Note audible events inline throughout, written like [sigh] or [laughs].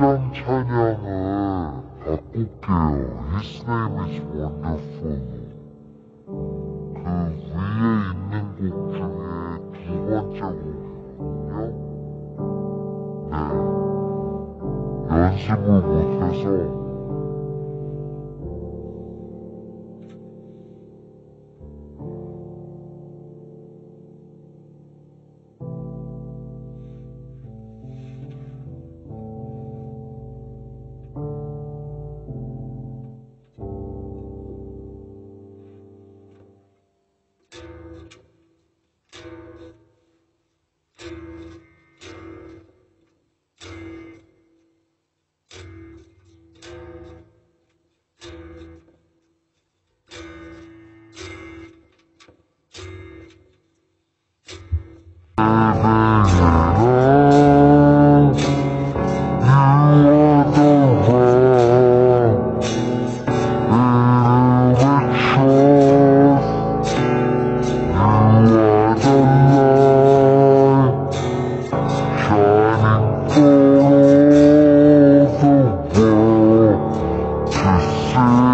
퇴장 찬양을 바꿀게요. His name is wonderful. 그 위에 있는 곡 중에 두 번째 곡이거든요. 네. 연습을 못해서 沙沙。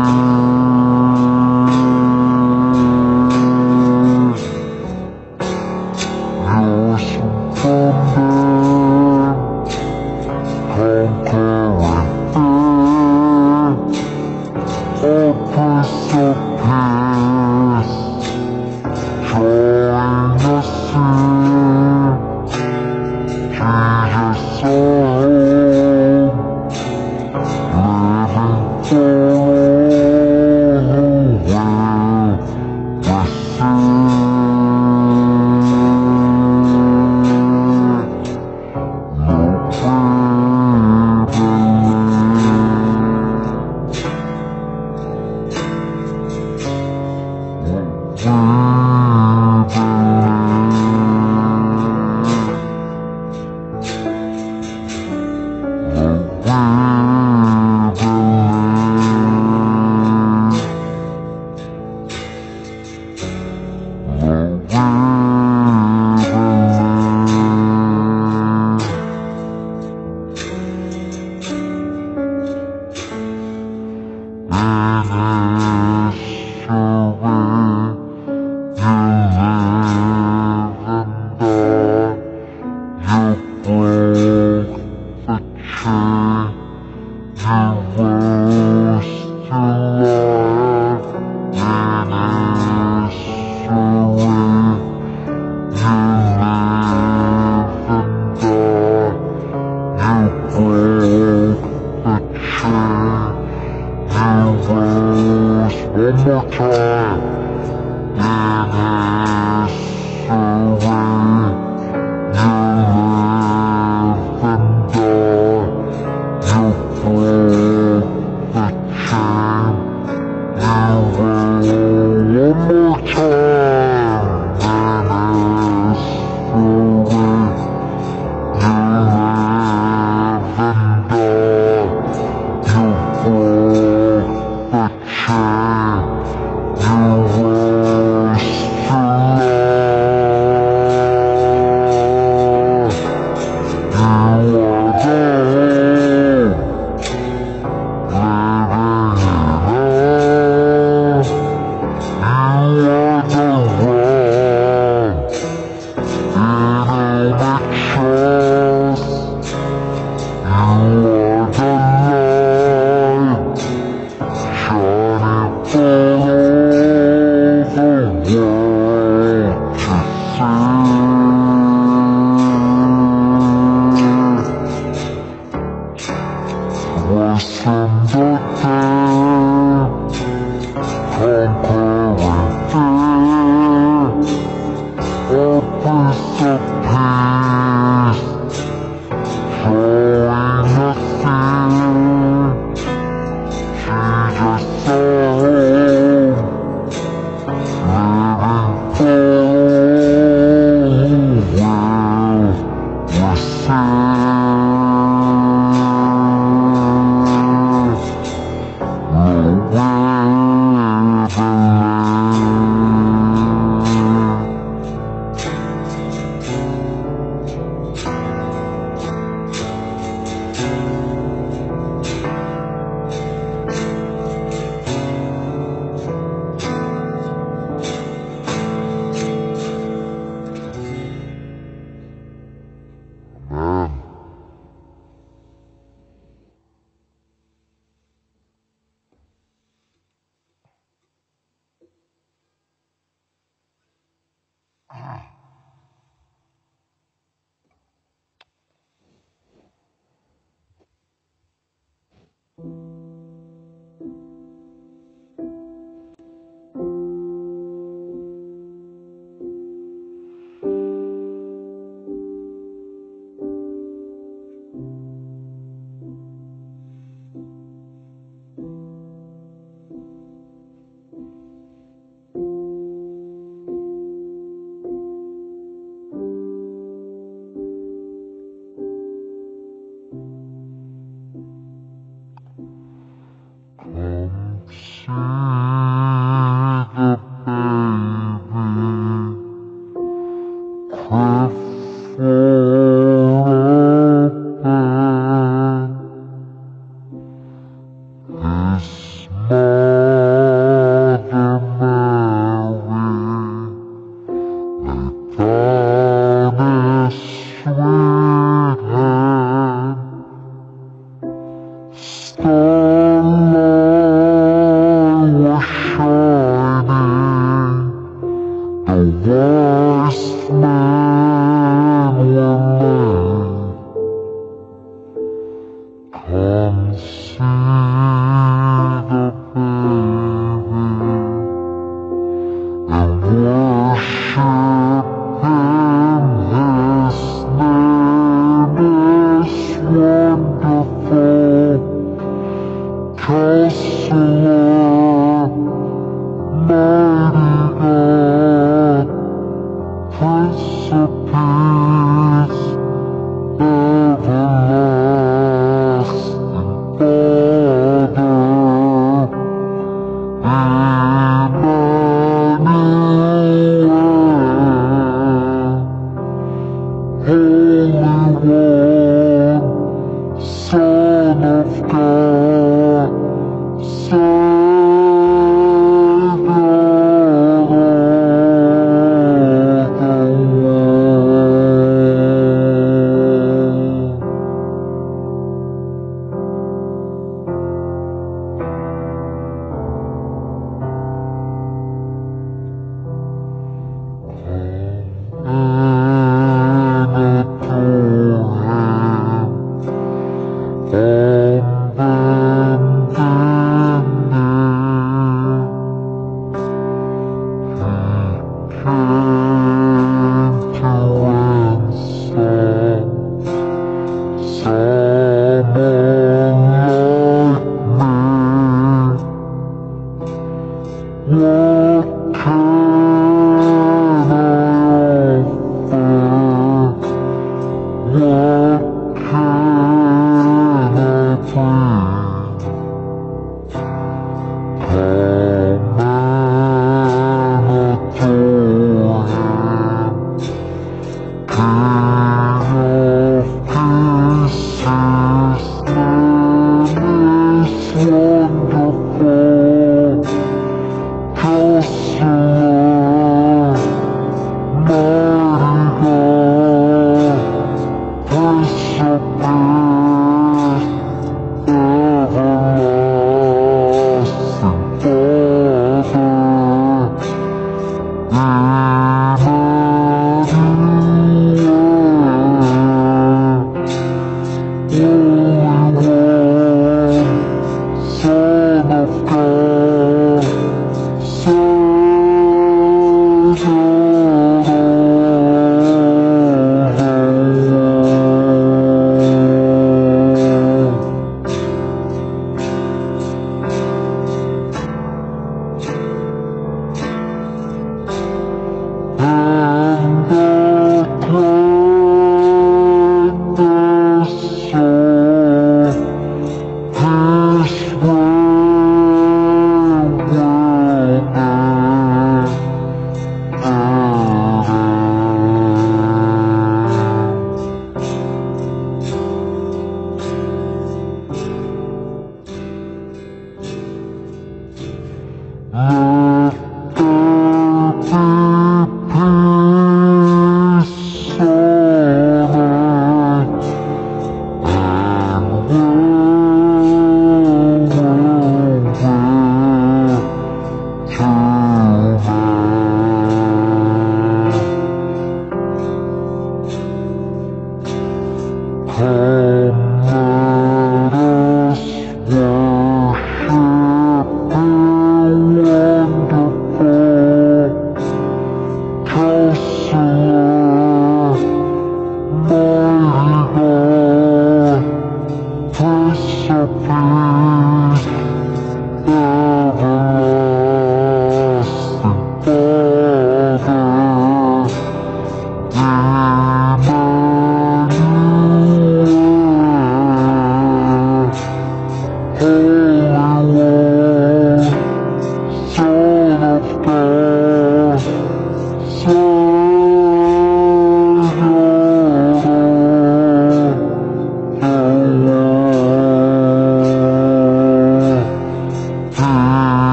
sun.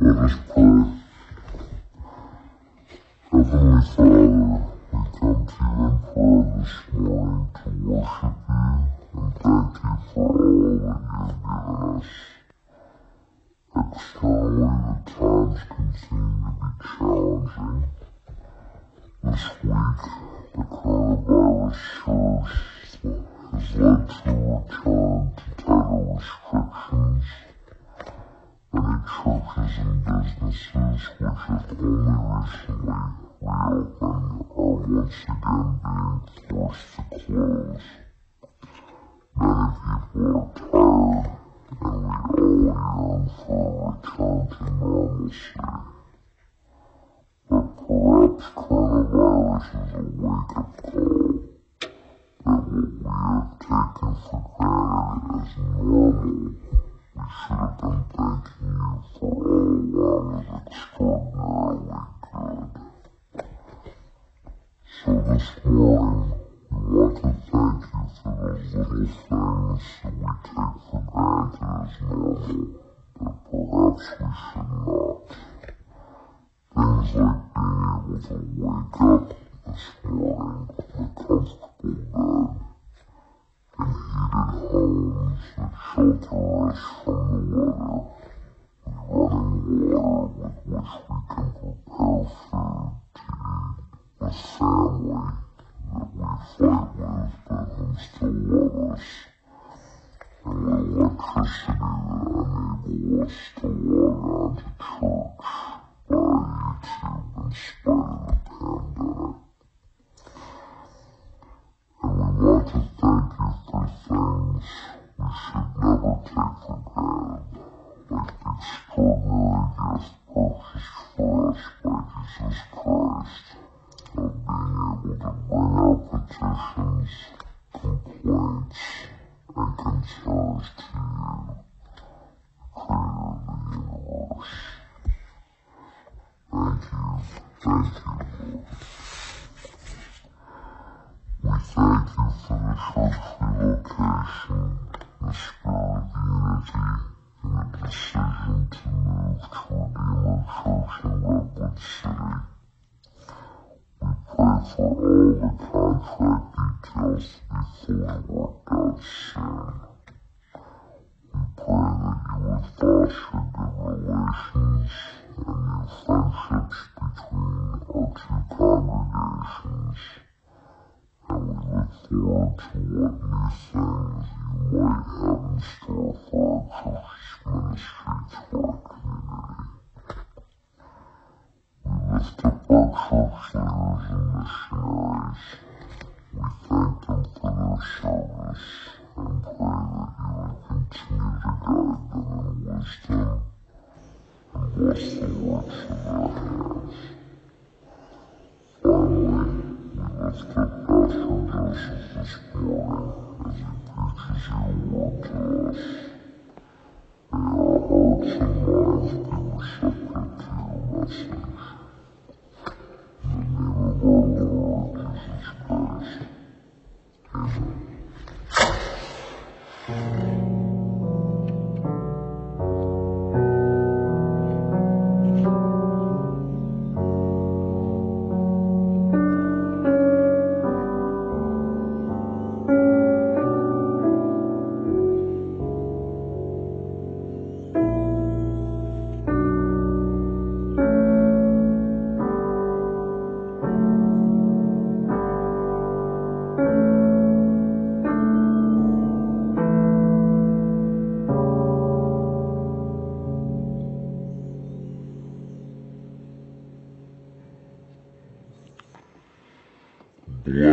Let us pray. Heavenly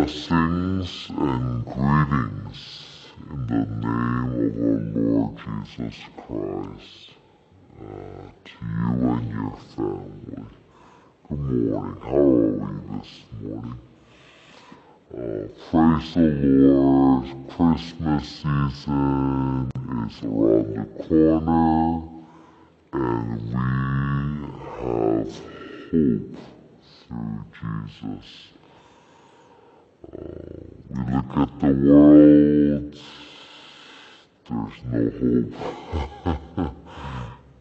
Blessings and greetings in the name of our Lord Jesus Christ uh, to you and your family. Good morning. How are we this morning? Uh, praise the Lord. Christmas season is around the corner and we have hope through Jesus we look at the world, there's no hope. [laughs]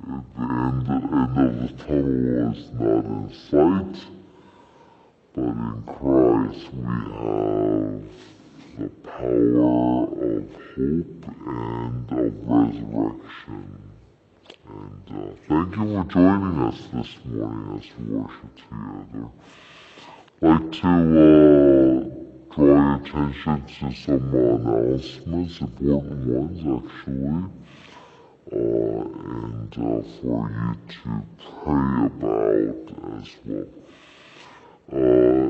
the end, the end of the tunnel is not in sight, but in Christ we have the power of hope and of resurrection. And uh, thank you for joining us this morning as we worship together. I'd like to uh, draw attention to some announcements, important ones actually, uh, and uh, for you to pray about as well. Uh,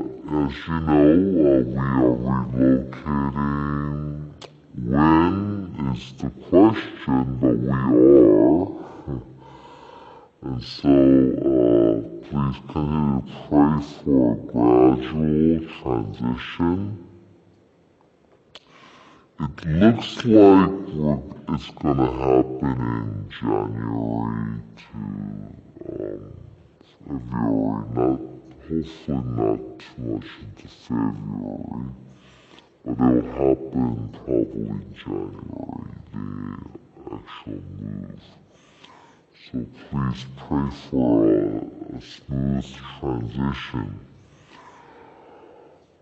as you know, uh, we are relocating. When is the question, but we are. And so, uh, please continue to pray for a gradual transition. It looks like it's going to happen in January to um, February, not hopefully not too much into February, but it'll happen probably in January, the actual move. So please pray for a, a smooth transition.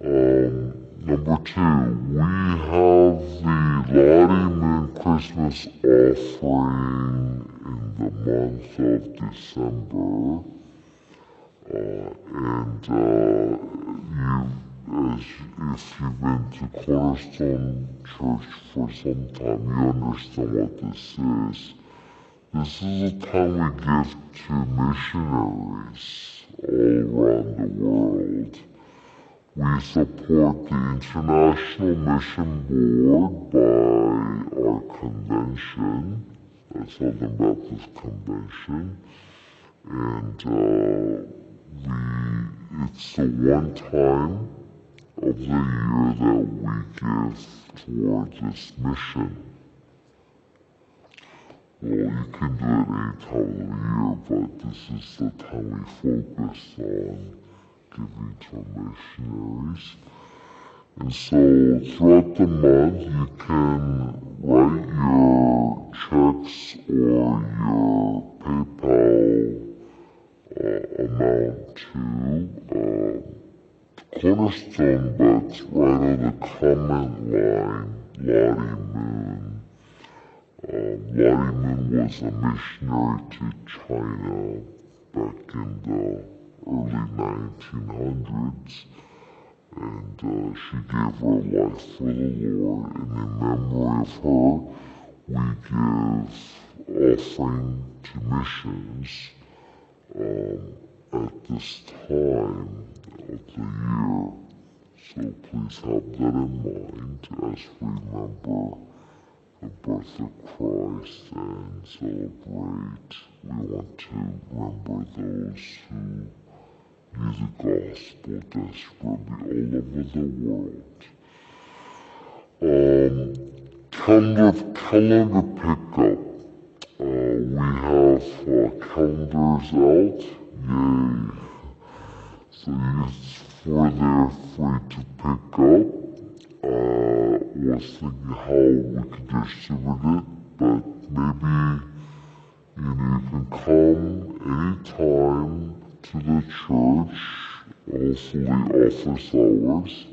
Um, number two, we have the Lottie Moon Christmas offering in the month of December. Uh, and uh, you, as if you've been to Cornerstone Church for some time, you understand what this is. This is a time we give to missionaries all around the world. We support the International Mission Board by our convention, the Southern Baptist Convention, and uh, we, it's the one time of the year that we give toward this mission. Well, you can do it any time of the year, but this is the time we focus on giving to missionaries. And so throughout the month, you can write your checks or your PayPal uh, amount to uh, Cornerstone, but right on the comment line, Lottie Moon. Moon was a missionary to China back in the early 1900s, and uh, she gave her life for the Lord. And in memory of her, we give offering to missions um, at this time of the year. So please have that in mind as we remember the birth of Christ and celebrate. We want to remember those who need the gospel desperately all over the world. Um, calendar, calendar pickup. Uh, we have uh, calendars out. Yay. So it's for there free to pick up. Uh, was thinking how we could distribute it, but maybe you know you can come anytime to the church, hopefully office hours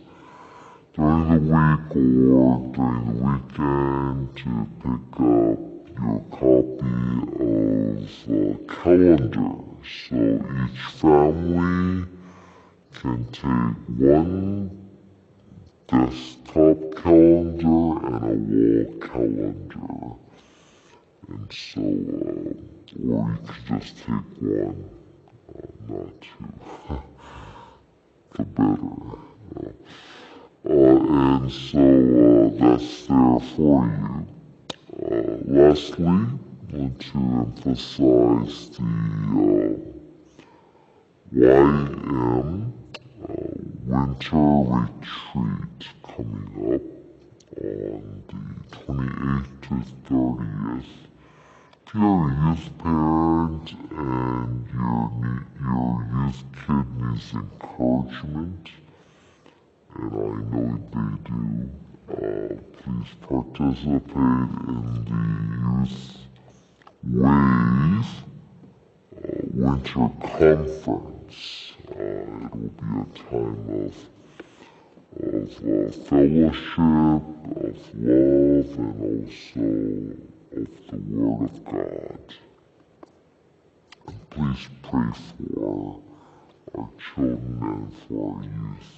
during the week or during the weekend to pick up your copy of the calendar. So each family can take one desktop calendar and a wall calendar. And so, uh, or you could just take one, uh, not two. [laughs] the better. Uh, and so uh, that's there for you. Uh, lastly, want to emphasize the YM winter retreat coming up on the 28th to 30th. If you're a youth parent and your, your youth kid needs encouragement, and I know they do, uh, please participate in the youth wave uh, winter conference. Uh, it will be a time of, of uh, fellowship, of love, and also of the Word of God. And please pray for our children and for our youth.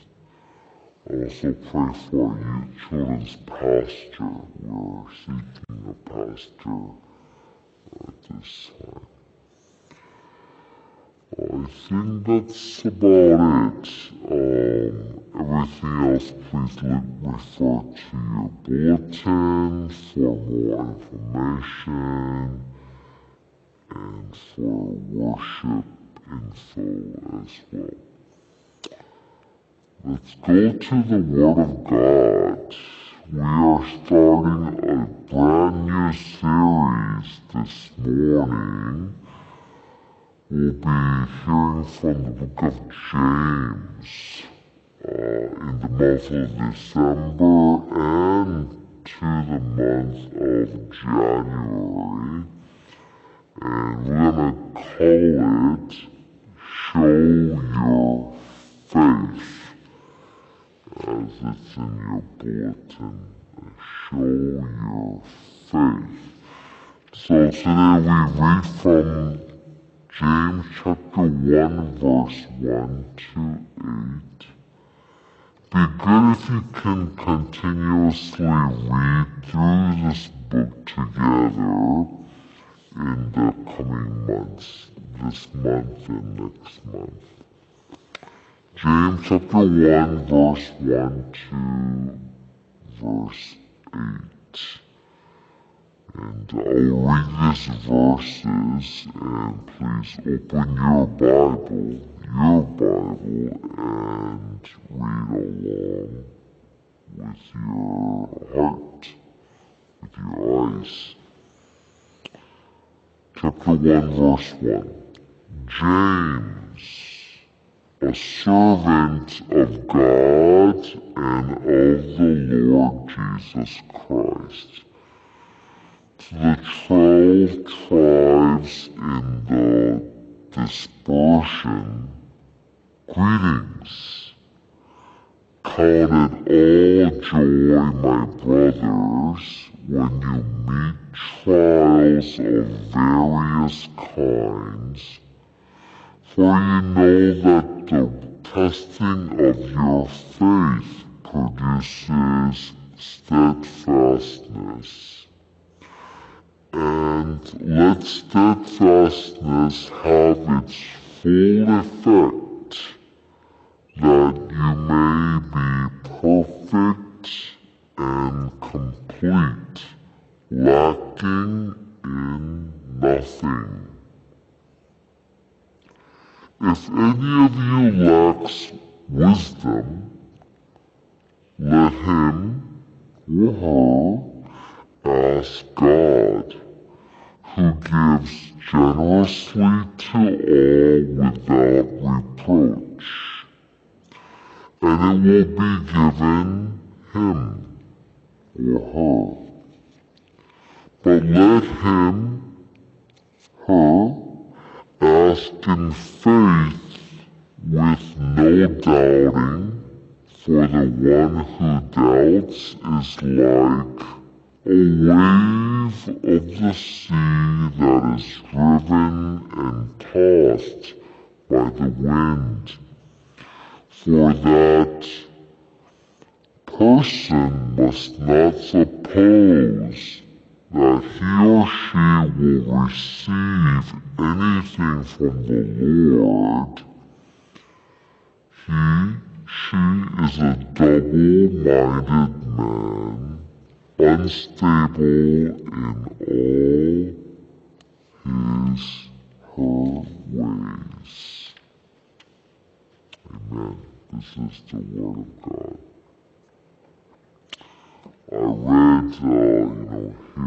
Also pray for you children's pastor. We're seeking a pastor at this time. I think that's about it. Um, everything else, please look, refer to your bulletin for more information and for worship info as well. Let's go to the Word of God. We are starting a brand new series this morning. We'll be hearing from the book of James uh, in the month of December and to the month of January. And we're going to call it Show Your Faith as it's in your bulletin. Show your faith. So today we read from James chapter 1 verse 1 to 8. Be good if you can continuously read through this book together in the coming months, this month and next month. James chapter 1, verse 1 to verse 8. And I'll read these verses, and please open your Bible, your Bible, and read along with your heart, with your eyes. Chapter 1, verse 1. James a servant of God and of the Lord Jesus Christ. The twelve tribes in the dispersion, greetings. Count it all joy, my brothers, when you meet trials of various kinds, for you know that the testing of your faith produces steadfastness. And let steadfastness have its full effect, that you may be perfect and complete, lacking in nothing. If any of you lacks wisdom, let him or her ask God, who gives generously to all without reproach, and it will be given him or her. But let him, her, ask in faith with no doubting, for the one who doubts is like a wave of the sea that is driven and tossed by the wind. For that person must not suppose that he or she will receive anything from the Lord, he, she is a double-minded man, unstable in all his, her ways. Amen. This is the word of God. I read, uh, you know, he,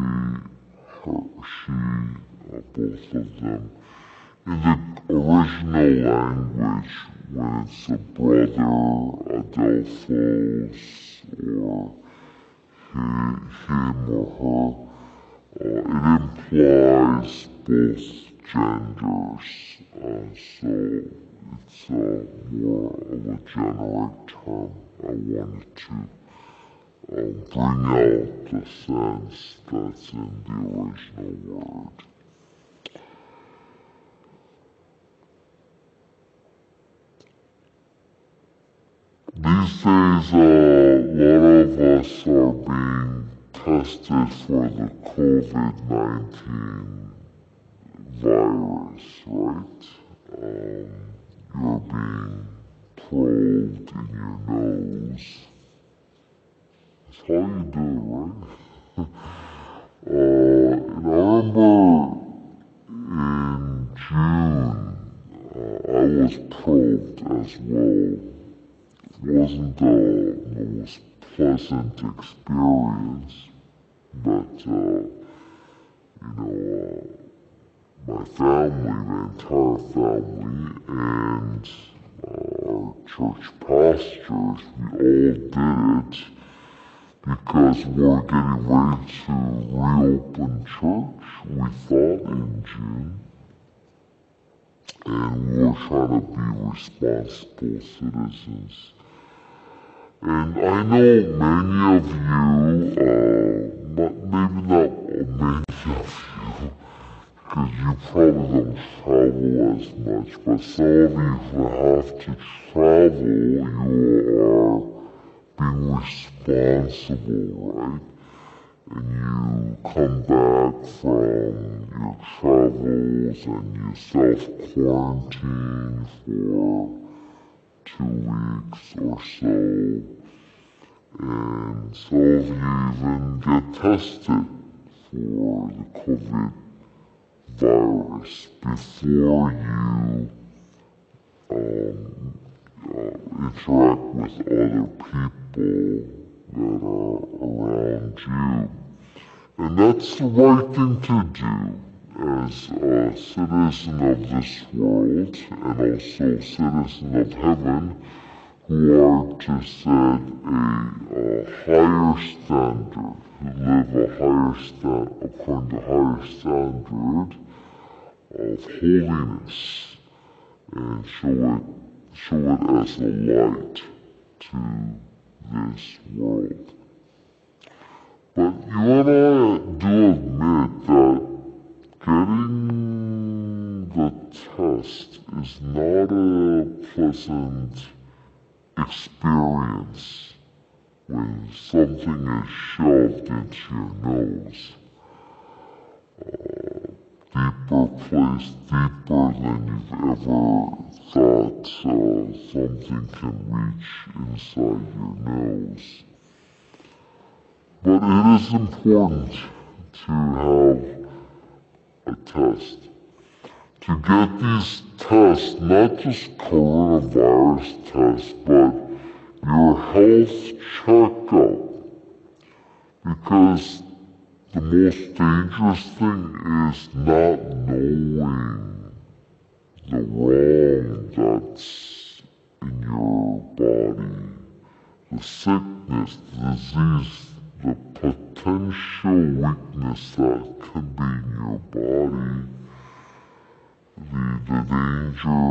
her, she, uh, both of them in the original language when it's a brother, Adelphos, or he, him or her. Uh, it implies both genders, uh, so it's more of a generic term. I wanted to uh, bring out the sense that's in the original word. These days, a lot of us are being tested for the COVID 19 virus, right? Um, you're being probed in your nose. That's how you do it, right? uh, and I remember in June, uh, I was probed as well. It wasn't the most pleasant experience, but, uh, you know, uh, my family, my entire family, and our church pastors, we all did it because we're getting ready to reopen church, we thought in June. And we were trying to be responsible citizens. And I know many of you, uh, maybe not many of you, because you probably don't travel as much, but some of you who have to travel, you are being responsible, right? And you come back from your travels and you self-quarantine for two weeks or so. And some of you even get tested for the COVID virus before you um, uh, interact with other people that are around you. And that's the right thing to do as a citizen of this world and also citizen of heaven who are to set a, a higher standard, who live a higher stand according to higher standard of holiness and show it, show it as a light to this world. But you and I do admit that getting the test is not a pleasant experience when something is shoved into your nose. Uh, deeper place, deeper than you've ever thought uh, something can reach inside your nose. But it is important to have a test. To get these tests, not just coronavirus tests, but your health checkup. Because the most dangerous thing is not knowing the wrong that's in your body, the sickness, the disease, the potential weakness that could be in your body. The, the danger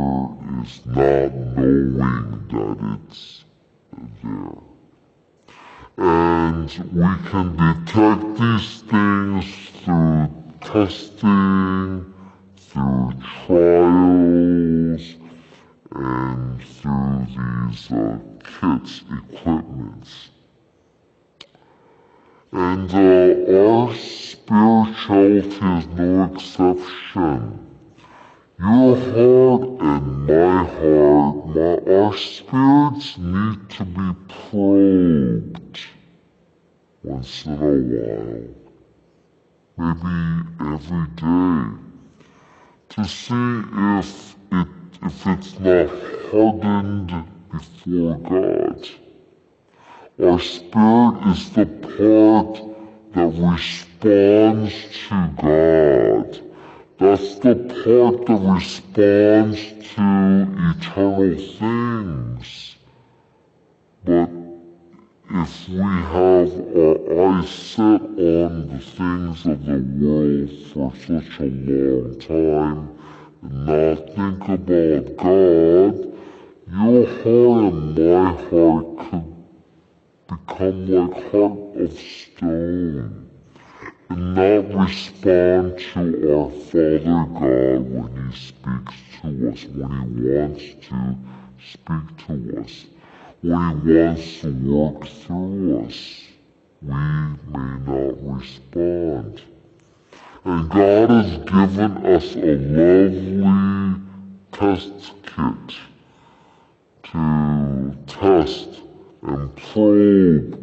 is not knowing that it's there. And we can detect these things through testing, through trials, and through these uh, kits, equipments. And our spirituality is no exception. Your heart and my heart, my, our spirits need to be probed once in a while, maybe every day, to see if it if it's not hardened before God. Our spirit is the part that responds to God. That's the part that responds to eternal things. But if we have our eyes set on the things of the world for such a long time and not think about God, your heart and my heart could become like heart of stone and not respond to our Father God when He speaks to us, when He wants to speak to us when he wants to work through us, we may not respond. And God has given us a lovely test kit to test and probe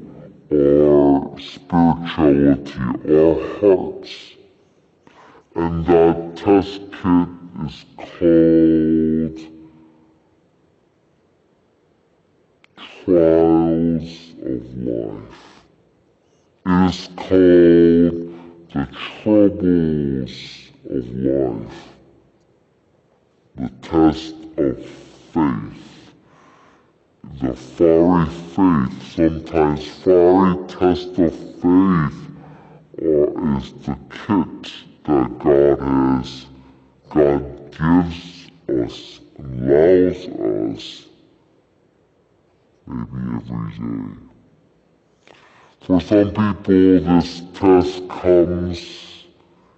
our spirituality, our hearts. And that test kit is called trials of life. It is called the troubles of life, the test of faith, the fiery faith, sometimes fiery test of faith, or is the kit that God has, God gives us, allows us maybe every day. For some people, this test comes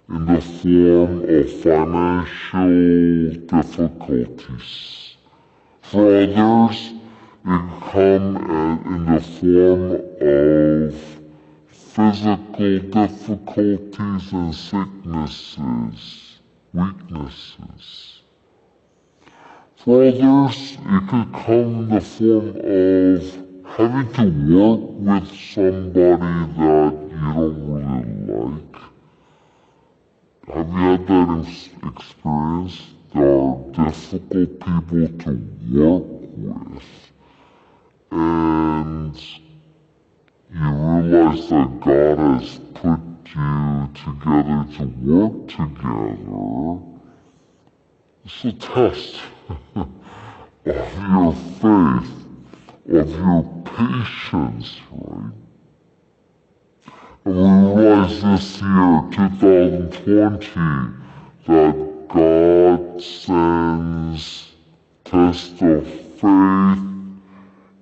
in the form of financial difficulties. For others, it come uh, in the form of physical difficulties and sicknesses, weaknesses. For others, it could come in the form of having to work with somebody that you don't really like. Have you had that experience? There are difficult people to work with. And you realize that God has put you together to work together. It's a test [laughs] of your faith, of your patience, right? And we realize this year, 2020, that God sends tests of faith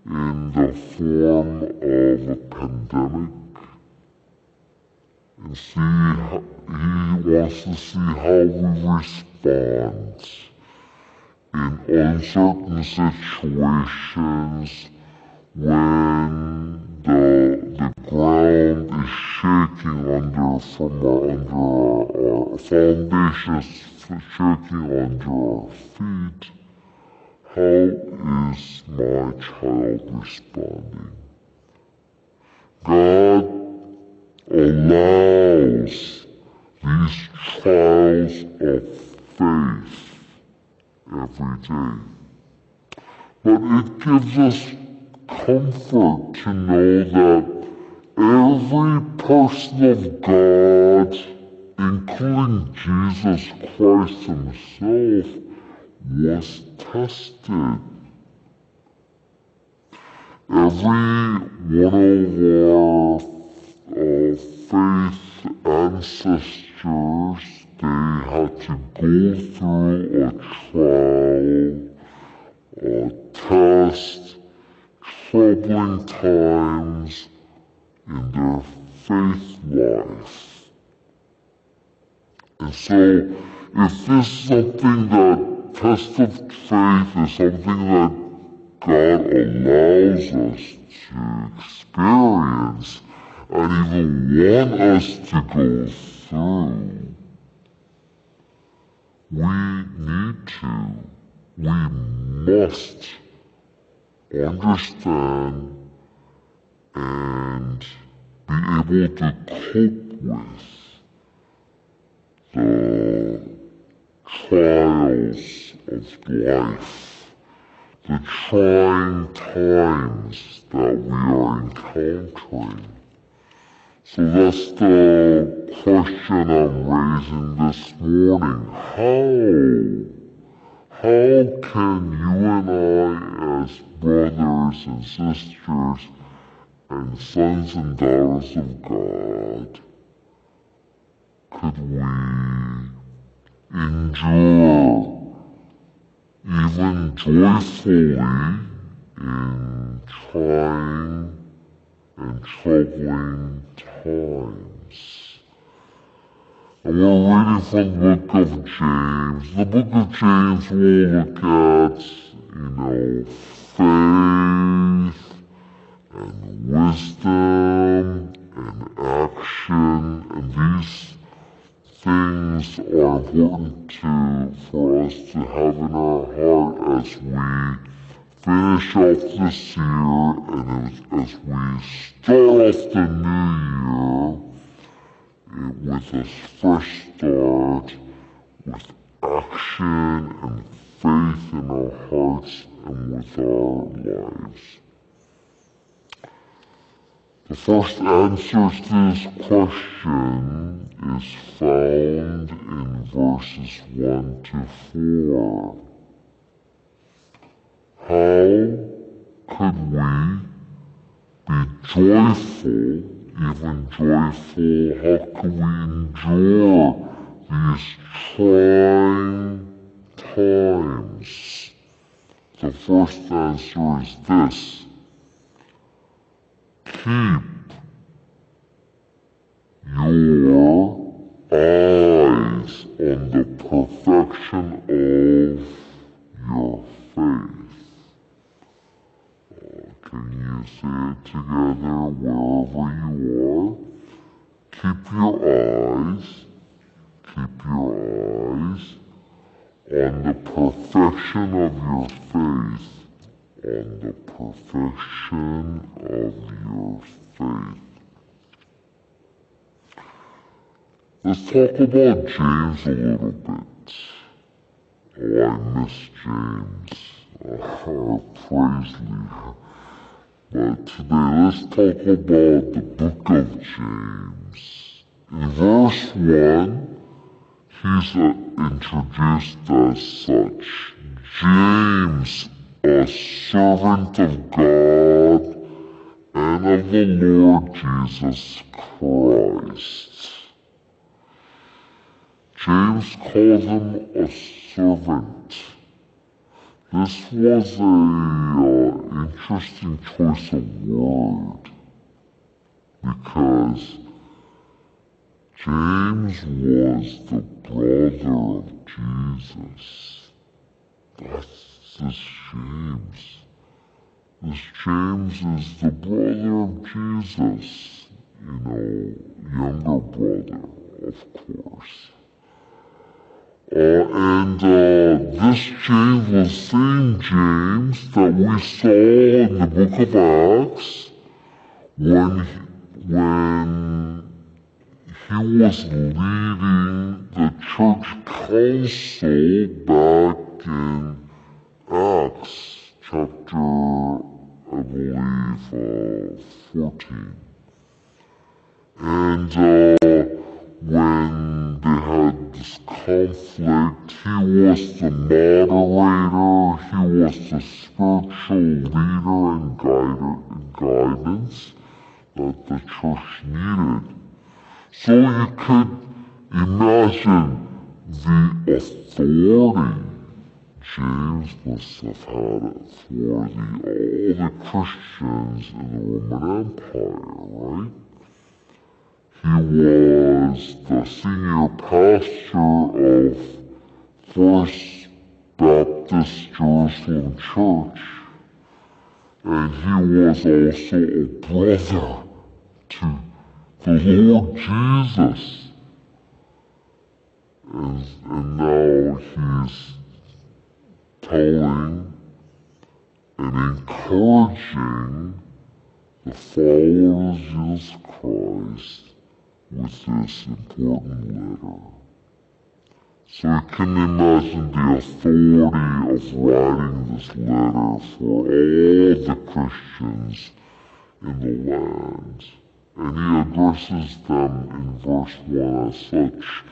in the form of a pandemic. And see, He wants to see how we respond in uncertain situations when the, the ground is shaking under from our, under our, our foundation is shaking under our feet. How is my child responding? God allows these trials of faith every day. But it gives us comfort to know that every person of God, including Jesus Christ himself, was tested. Every one of our uh, faith ancestors they had to go through a trial, a test, troubling times in their faith life. And so, if this is something that test of faith is something that God allows us to experience and even want us to go through, we need to, we must understand and be able to cope with the trials of life, the trying times that we are encountering. So that's the question I'm raising this morning. How? How can you and I, as brothers and sisters and sons and daughters of God, could we endure even joyfully in trying and troubling times. And we're reading from the book of James. The book of James will look at, you know, faith and wisdom and action and these things are important to for us to have in our heart as we finish off this year and as, as we start off the new year it, with a fresh start, with action and faith in our hearts and with our lives. The first answer to this question is found in verses 1 to 4. How could we be joyful, even joyful? How could we endure these trying times? The first answer is this keep your eyes on the perfection of your faith. Uh, can you say it together wherever you are? Keep your eyes, keep your eyes on the perfection of your faith, on the perfection of your faith. Let's talk about James a little bit. Oh, I miss James. Oh, [laughs] praise leader. But today let's talk about the book of James. In verse 1, he's uh, introduced as such. James, a servant of God and of the Lord Jesus Christ. James calls him a servant. This was a uh, interesting choice of word because James was the brother of Jesus. That's this James. This James is the brother of Jesus, you know, younger brother, of course. Uh, and uh, this James was the same James that we saw in the book of Acts when he, when he was leading the church council back in Acts chapter, I believe, uh, 14. And uh, when they had this conflict, he was the moderator, he was the spiritual leader and guide, guidance that the church needed. So you could imagine the authority James must have had authority all the Christians in the Roman Empire, right? He was the senior pastor of First Baptist Jerusalem Church, and he was also a brother to the Lord Jesus. And, and now he's telling and encouraging the followers of Jesus Christ with this important letter. So you can imagine the authority of writing this letter for all the Christians in the land. And he addresses them in verse 1 as such.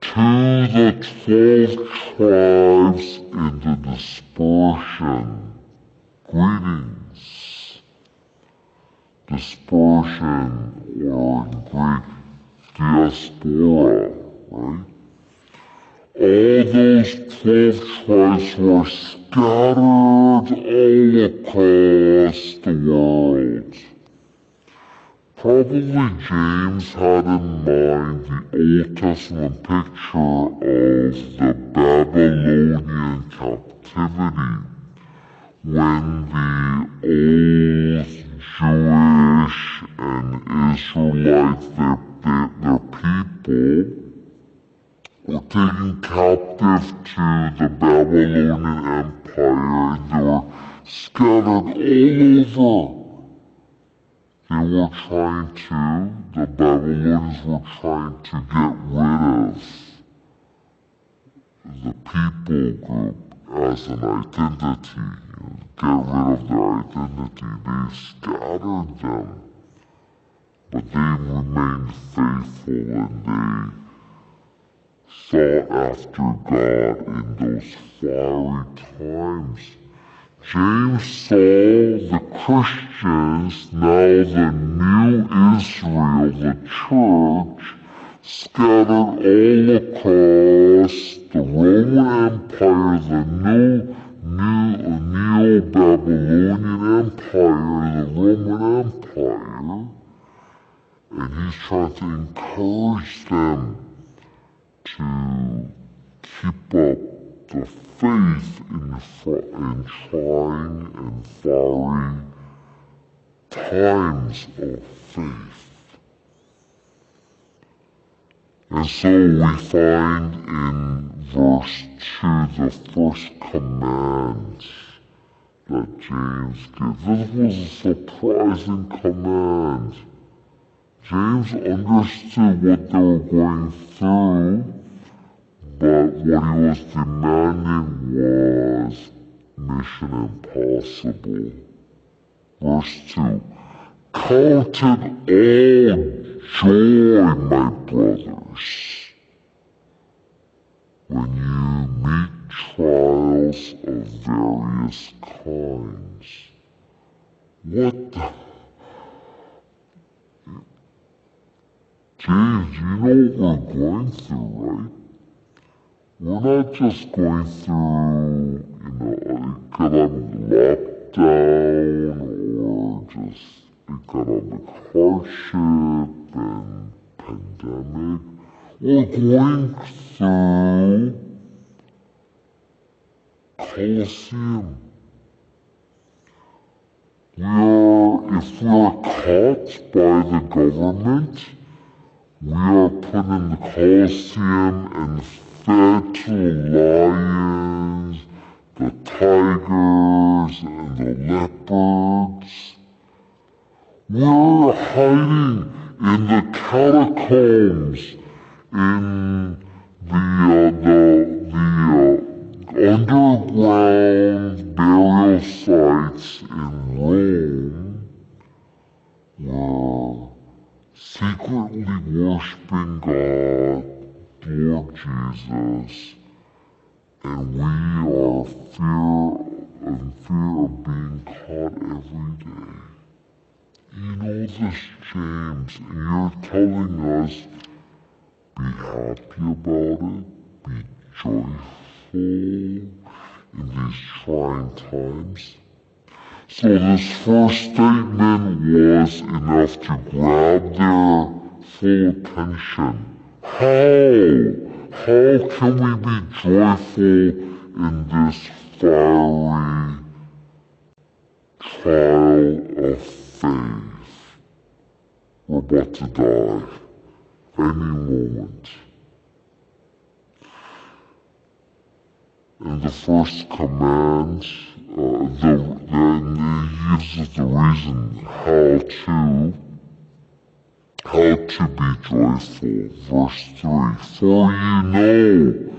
To the twelve tribes in the dispersion, greetings. dispersion, or in Greek, diaspora, right? All those 12 tribes were scattered all across the world. Probably James had in mind the Old Testament picture of the Babylonian captivity when the old Jewish and Israelites, their, their, their people, were taken captive to the Babylonian Empire and they were scattered all over. They were trying to, the Babylonians were trying to get rid of the people group as an identity, get rid of their identity. They scattered them, but they remained faithful and they sought after God in those fiery times. James saw the Christians, now the new Israel, the church, scattered all across the Roman Empire, the new, new, new Neo-Babylonian Empire, the Roman Empire, and he's trying to encourage them to keep up the faith in, in trying and fiery times of faith. And so we find in verse 2 the first command that James gives. This was a surprising command. James understood what they were going through but what he was demanding was mission impossible. Verse 2 Count it all joy, my brothers, when you meet trials of various kinds. What the? James, you know what we're going through, right? we're not just going through, you know, economic lockdown or just economic hardship and pandemic. We're going through Colosseum. We are, if we are caught by the government, we are put in the Colosseum and fed to the tigers, and the leopards. We're hiding in the catacombs, in the, uh, the, the uh, underground burial sites in Rome, we're secretly worshiping God Lord Jesus, and we are fear in fear of being caught every day. You know this, James, and you're telling us be happy about it, be joyful in these trying times. So this first statement was enough to grab their full attention. How? How can we be in this fiery trial of faith? We're about to die any moment. And the first command, uh, the, then he gives us the reason how to how to be joyful. Verse 3 For you know,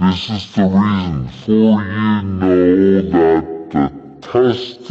this is the reason, for you know that the testing